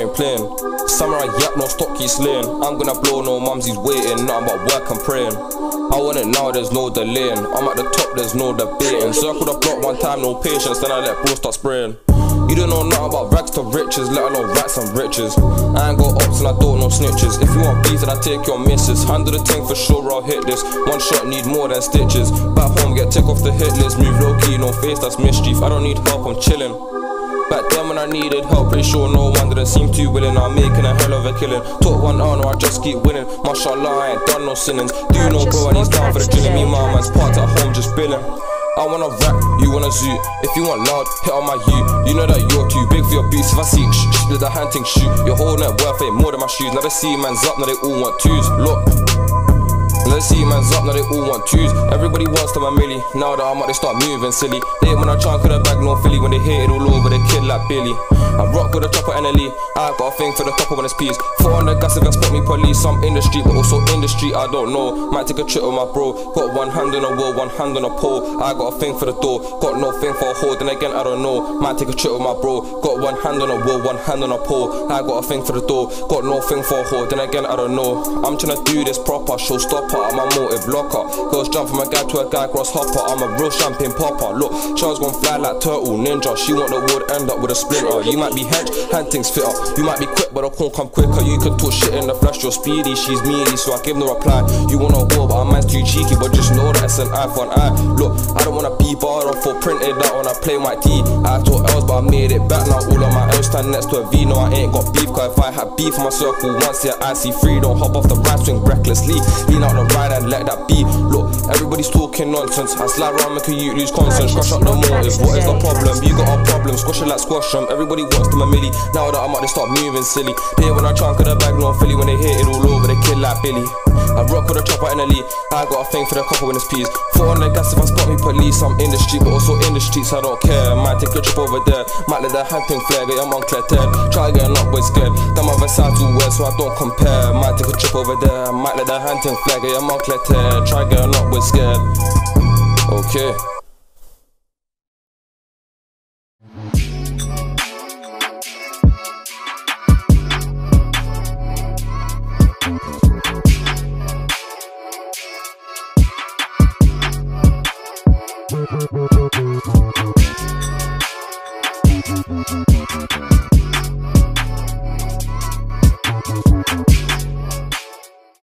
ain't playing. Samurai yap, no stock keep slaying. I'm gonna blow, no mumsy's waiting. Nothing but work and praying. I want it now, there's no delaying. I'm at the top, there's no debating. Circle the block one time, no patience, then I let bro start spraying. You don't know nothing about rags to riches, let alone rats and riches. I ain't got ops and I don't know snitches. If you want beef, then I take your misses. Handle the thing for sure, I'll hit this. One shot need more than stitches. Back home, get tick off the hit list. Move low key, no face, that's mischief. I don't need help, I'm chilling. Back then when I needed help, pretty sure no one didn't seem too willing. I'm making a hell of a killing. Talk one on, or I just keep winning. Mashallah, I ain't done no sinnings. Do you know, bro, and he's down for the drilling. Me, my man's parked at home just billing. I wanna rap, you wanna zoo. If you want loud, hit on my U. You know that you're too big for your boots. If I see shh, split the hunting shoot. Your whole net worth ain't more than my shoes. Never see man's up, now they all want twos. Look. Let's see man's up, now they all want twos. Everybody wants to my milli. Now that I'm out, they start moving silly. They when I chunk with a bag, no Philly. When they hit it all over, they kid like Billy. I rock with a chopper NLE. I got a thing for the copper when it's peas. Four on the gas if I spot me police. I'm in the street, but also in the street, I don't know. Might take a trip with my bro. Got one hand on a wall, one hand on a pole. I got a thing for the door. Got no thing for a hole, then again, I don't know. Might take a trip with my bro. Got one hand on a wall, one hand on a pole. I got a thing for the door. Got no thing for a hole, then again, I don't know. I'm trying to do this proper, show stopper. I'm a motive locker. Girls jump from a guy to a guy, cross hopper. I'm a real champagne popper. Look, Charles gon' fly like turtle ninja. She want the wood, end up with a splinter. You might be hench, hand things fit up. You might be quick, but I can't come quicker. You can talk shit in the flash, you're speedy. She's meaty, so I give no reply. You wanna whore, but a man's too cheeky. But just know that it's an eye for an eye. Look, I don't wanna be barred off or printed out when I play my T. I thought L's, but I made it back now. All of my L's stand next to a V. No, I ain't got beef, cause if I had beef my circle once, yeah, I see free. Don't hop off the ride, swing recklessly. Lean out the ride and let that be. Look, everybody's talking nonsense. I slide around, make a you lose conscience. Crush up the motive. What is the problem? You got a problem. Squash it like squash them. Everybody wants to my milli. Now that I'm out, they start moving silly. They when I chunk of the bag, no Philly. When they hit it all over, kill like Billy. I rock with a chopper in the lead. I got a thing for the copper when it's peas. Four on the gas if I spot me police. I'm in the street, but also in the streets. I don't care. Might take a trip over there. Might let the hunting flare get your Moncler dead. Try getting up, boy scared. That my Versace too wet, so I don't compare. Might take a trip over there. Might let the hunting flag get your Moncler dead. Try getting up, boy scared. Okay. Hurt,